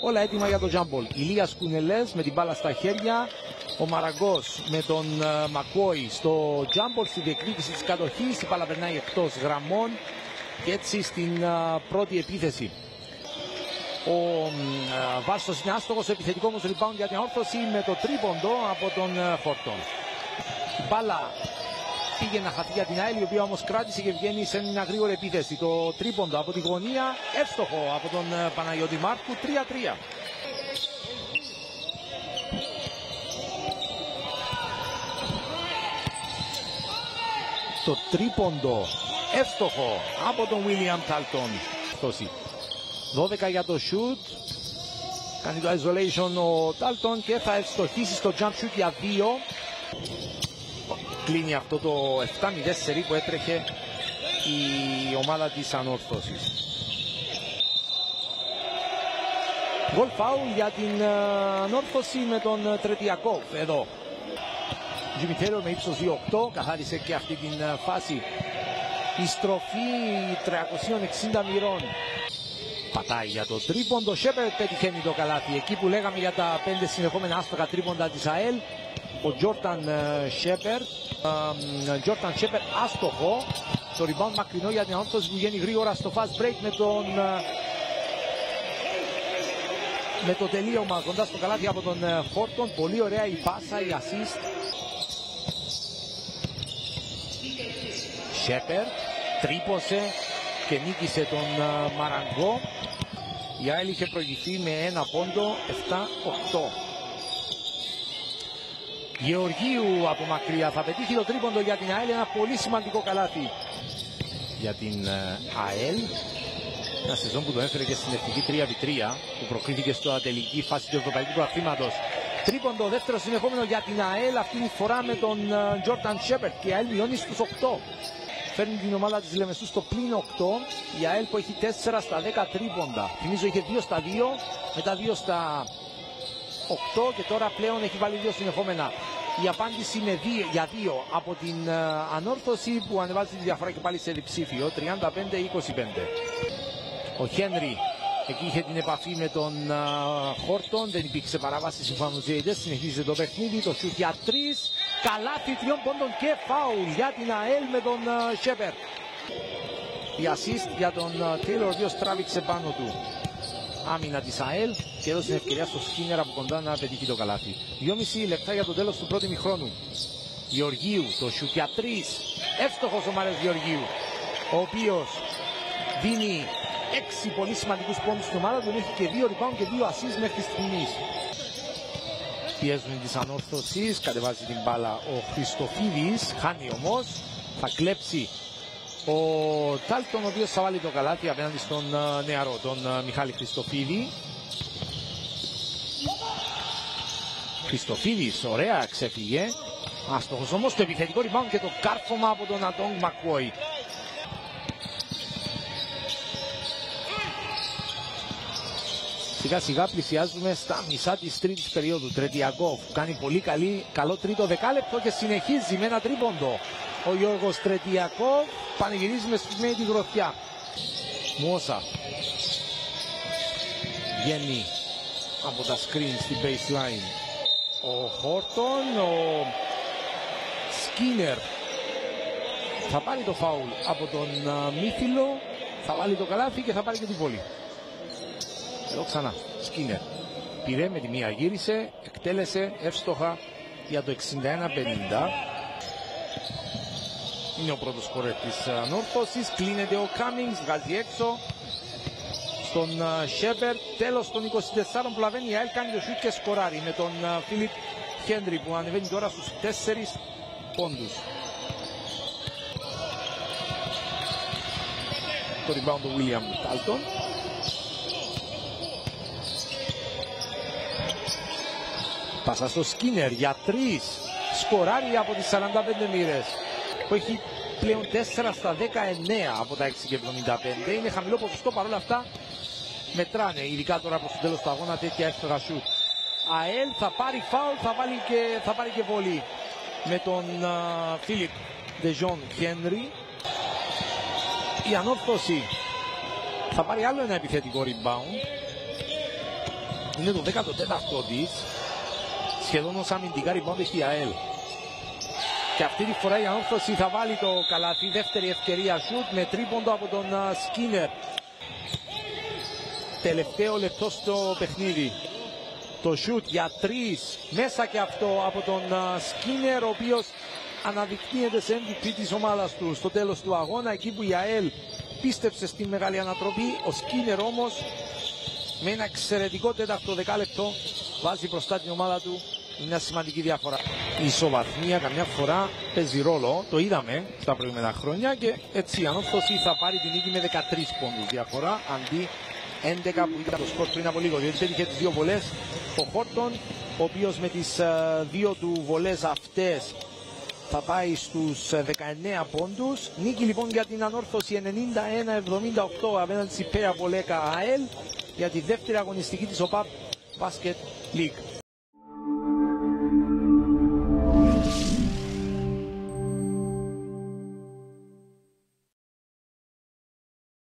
Όλα έτοιμα για το τζάμπολ. Ηλίας Κουνελές με την μπάλα στα χέρια. Ο Μαραγκός με τον uh, Μακόη στο τζάμπολ στη διεκδίκηση της κατοχής. Η μπάλα περνάει εκτός γραμμών και έτσι στην uh, πρώτη επίθεση. Ο uh, Βάστος είναι άστοχος, επιθετικό όμως rebound για την όρθωση με το τρίποντο από τον Φόρτον. Η μπάλα πήγε να χαθεί για την ΑΕΛ, η οποία όμως κράτησε και βγαίνει σε μια γρήγορη επίθεση. Το τρίποντο από τη γωνία, εύστοχο από τον Παναγιώτη Μάρκου, 3-3. Το τρίποντο, εύστοχο από τον William Τάλτον. 12 για το shoot. Κάνει το isolation ο Τάλτον και θα ευστοχίσει στο jump shoot για 2 κλείνει αυτό το 7-0 που έτρεχε η ομάδα της ανόρθωσης. Γκολ φάουλ για την ε, ανόρθωση με τον ε, Τρετιακό εδώ. Τζιμιτέρο με ύψος 2-8 καθάρισε και αυτή την ε, φάση. Η στροφή 360 μοιρών. Πατάει για το τρίποντο. Σέπερ πετυχαίνει το καλάθι. Εκεί που λέγαμε για τα πέντε συνεχόμενα άστοχα τρίποντα της ΑΕΛ. Ο Τζόρταν Σέπερ Τζόρταν Σέπερ άστοχο. Το rebound μακρινό για την ανόρθωση που βγαίνει γρήγορα στο fast break με τον ε, με το τελείωμα κοντά στο καλάθι από τον Φόρτον. Πολύ ωραία η πάσα, η assist. Σέπερ τρύπωσε και νίκησε τον ε, Μαραγκό. Η Άιλ είχε προηγηθεί με ένα πόντο 7-8. Γεωργίου από μακριά θα πετύχει το τρίποντο για την ΑΕΛ. Ένα πολύ σημαντικό καλάθι για την ε, ΑΕΛ. Ένα σεζόν που το έφερε και στην εθνική 3x3 που προκρίθηκε στο τελική φάση του Ευρωπαϊκού Προαθήματος. Τρίποντο δεύτερο συνεχόμενο για την ΑΕΛ αυτή τη φορά με τον Τζόρταν Σέπερτ και η ΑΕΛ μειώνει στους 8. Φέρνει την ομάδα της Λεμεσούς στο πλήν 8. Η ΑΕΛ που έχει 4 στα 10 τρίποντα. Θυμίζω είχε 2 στα 2, μετά 2 στα 8 και τώρα πλέον έχει βάλει δύο συνεχόμενα. Η απάντηση είναι δύο, για δύο από την uh, ανόρθωση που ανεβάζει τη διαφορά και πάλι σε διψήφιο 35-25. Ο Χένρι εκεί είχε την επαφή με τον uh, Χόρτον, δεν υπήρξε παράβαση σύμφωνα με τους συνεχίζει το παιχνίδι, το σούτ για τρεις, καλάθι τριών πόντων και φάουλ για την ΑΕΛ με τον uh, Σέπερ. Η assist για τον Τέιλορ, ο οποίος τράβηξε πάνω του άμυνα της ΑΕΛ και έδωσε την ευκαιρία στο Σκίνερ από κοντά να πετύχει το καλάθι. 2,5 λεπτά για το τέλος του πρώτου μηχρόνου. Γεωργίου, το σουτ για τρεις. Εύστοχος ο Μάρες Γεωργίου, ο οποίος δίνει έξι πολύ σημαντικούς πόντους στην ομάδα του, έχει και δύο rebound και δύο assists μέχρι στιγμής. Πιέζουν της ανόρθωσης, κατεβάζει την μπάλα ο Χριστοφίδης, χάνει όμως, θα κλέψει ο Τάλτον, ο οποίος θα βάλει το καλάθι απέναντι στον νεαρό, τον Μιχάλη Χριστοφίδη. Χριστοφίδης, ωραία, ξέφυγε. Άστοχος όμως το επιθετικό rebound και το κάρφωμα από τον Ατόγκ Μακουόη. Σιγά σιγά πλησιάζουμε στα μισά της τρίτης περίοδου. Τρετιακό κάνει πολύ καλή, καλό τρίτο δεκάλεπτο και συνεχίζει με ένα τρίποντο. Ο Γιώργος Τρετιακός πανηγυρίζει με στιγμή τη γροθιά. Μόσα βγαίνει από τα screen στη baseline. Ο Χόρτον, ο Σκίνερ θα πάρει το φάουλ από τον Μύθιλο, θα βάλει το καλάθι και θα πάρει και την πόλη. Εδώ ξανά, Σκίνερ. Πήρε με τη μία γύρισε, εκτέλεσε εύστοχα για το 61-50. Είναι ο πρώτος σκορέ της ανόρθωσης. Κλείνεται ο Κάμινγκς, βγάζει έξω στον Σέμπερ. Τέλος των 24 που λαβαίνει η ΑΕΛ κάνει το σούτ και σκοράρει με τον Φίλιπ Χέντρι που ανεβαίνει τώρα στους 4 πόντους. Το rebound του William Τάλτον. Πάσα στο Σκίνερ για 3. Σκοράρει από τις 45 μοίρες που έχει πλέον 4 στα 19 από τα 6,75. Είναι χαμηλό ποσοστό παρόλα αυτά μετράνε, ειδικά τώρα προς το τέλος του αγώνα τέτοια εύστοχα σουτ. ΑΕΛ θα πάρει φάουλ, θα, βάλει και, θα πάρει και βολή με τον Φίλιπ Ντεζόν Χένρι. Η ανόρθωση θα πάρει άλλο ένα επιθετικό rebound. Είναι το 14ο της. Σχεδόν ως αμυντικά rebound έχει η ΑΕΛ. Και αυτή τη φορά η ανόρθωση θα βάλει το καλάθι. Δεύτερη ευκαιρία σουτ με τρίποντο από τον Σκίνερ. Τελευταίο λεπτό στο παιχνίδι. Το σουτ για τρεις. Μέσα και αυτό από τον Σκίνερ ο οποίος αναδεικνύεται σε MVP της ομάδας του στο τέλος του αγώνα. Εκεί που η ΑΕΛ πίστεψε στη μεγάλη ανατροπή. Ο Σκίνερ όμως με ένα εξαιρετικό τέταρτο δεκάλεπτο βάζει μπροστά την ομάδα του μια σημαντική διαφορά. Η ισοβαθμία καμιά φορά παίζει ρόλο, το είδαμε στα προηγούμενα χρόνια και έτσι η ανόρθωση θα πάρει την νίκη με 13 πόντους διαφορά αντί 11 που ήταν το σκορ πριν από λίγο. Διότι πέτυχε τις δύο βολές ο Χόρτον, ο οποίος με τις δύο του βολές αυτές θα πάει στους 19 πόντους. Νίκη λοιπόν για την ανόρθωση 91-78 απέναντι στη Πέα Βολέκα ΑΕΛ για τη δεύτερη αγωνιστική της ΟΠΑΠ Basket League.